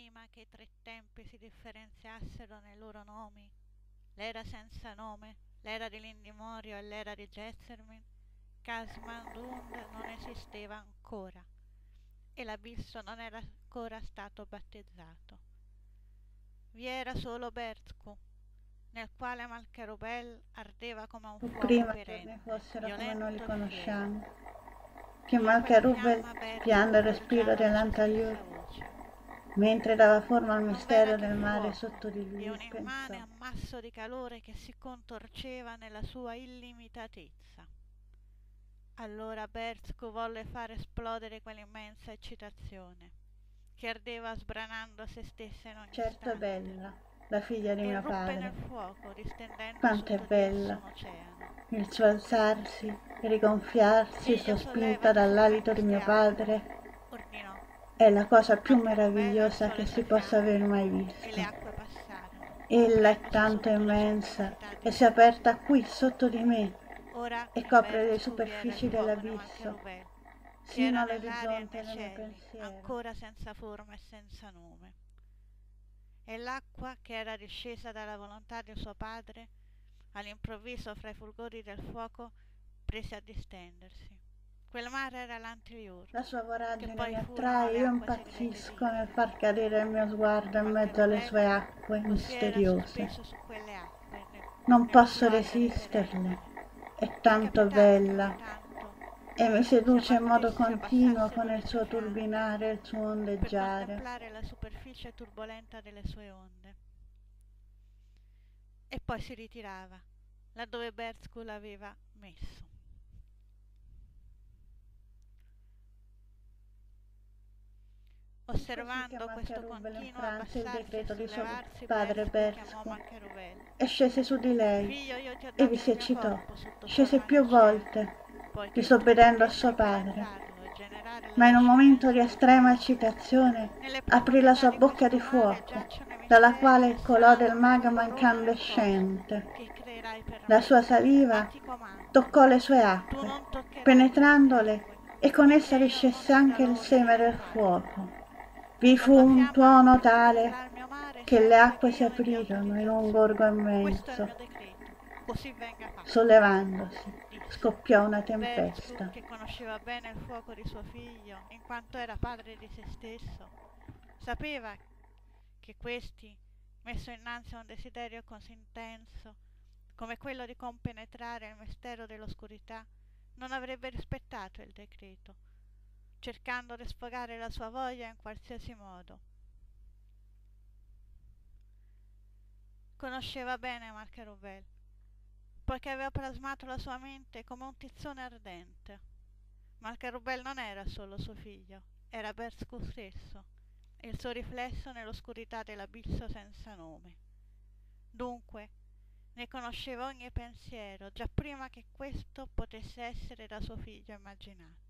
prima che i tre tempi si differenziassero nei loro nomi, l'era senza nome, l'era di Lindimorio e l'era di Jessermin, Casmandund non esisteva ancora e l'abisso non era ancora stato battezzato. Vi era solo Bertku, nel quale Malcherubel ardeva come un fuoco prima perenne, che fossero come noi li conosciamo, che Malcherubel pianta il respiro dell'antagliore, mentre dava forma al mistero del mare sotto di lui, e un immane ammasso di calore che si contorceva nella sua illimitatezza. Allora Bersku volle far esplodere quell'immensa eccitazione che ardeva sbranando se stessa in ogni Certo è istante. bella, la figlia di e mio nel padre, fuoco, distendendo Quanto è bella. il suo alzarsi, rigonfiarsi, sospinta dall'alito di mio padre, è la cosa più meravigliosa che si possa aver mai visto. Ella è tanto immensa e si è aperta qui sotto di me, e copre le superfici dell'abisso, sino all'orizzonte del pensiero. ancora senza forma e senza nome. E l'acqua che era discesa dalla volontà di suo padre, all'improvviso fra i fulgori del fuoco, prese a distendersi. Quel mare era l'Antiliur, La sua voragine mi attrae, io impazzisco nel far cadere il mio sguardo in mezzo alle sue acque misteriose. acque. nel- Non nel posso resisterle, è tanto bella e mi seduce in modo continuo con il suo turbinare e il suo per ondeggiare. contemplare la superficie turbolenta delle sue onde. E poi si ritirava, laddove Bersku l'aveva messo. Osservando questo continuo il decreto di suo padre Mancherubel. e scese su di lei e vi si eccitò. Scese più volte, disobbedendo a suo padre. ma in un momento di estrema eccitazione aprì la sua bocca di fuoco, dalla quale colò del magma incandescente. La sua saliva toccò le sue acque, penetrandole, e con essa riscesse anche il seme del fuoco. Vi fu un tuono tale che le acque si aprirono in un gorgo il immenso. Sollevandosi, scoppiò una tempesta. che conosceva bene il fuoco di suo figlio, in quanto era padre di se stesso, sapeva che questi, messo innanzi a un desiderio così intenso come quello di compenetrare il mistero dell'oscurità, non avrebbe rispettato il decreto, cercando di sfogare la sua voglia in qualsiasi modo. Conosceva bene Marcherubel, poiché aveva plasmato la sua mente come un tizzone ardente. Marcherubel non era solo suo figlio, era Bersku stesso, il suo riflesso nell'oscurità dell'abisso senza nome. Dunque, ne conosceva ogni pensiero, già prima che questo potesse essere da suo figlio immaginato.